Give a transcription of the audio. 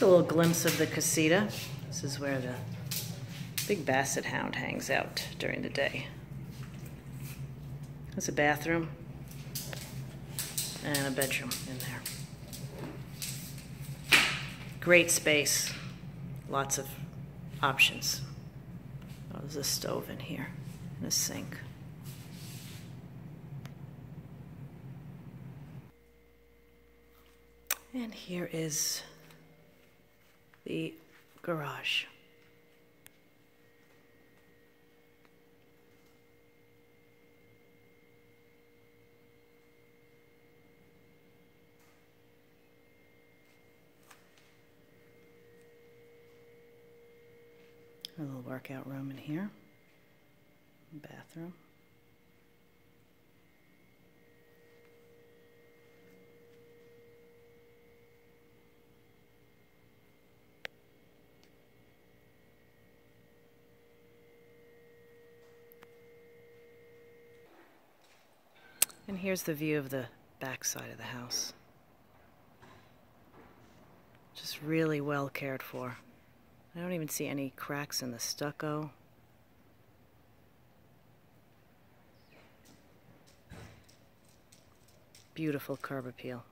Just a little glimpse of the casita. This is where the big basset hound hangs out during the day. There's a bathroom and a bedroom in there. Great space, lots of options. Oh, there's a stove in here and a sink. And here is the garage. A little workout room in here, bathroom. And here's the view of the back side of the house. Just really well cared for. I don't even see any cracks in the stucco. Beautiful curb appeal.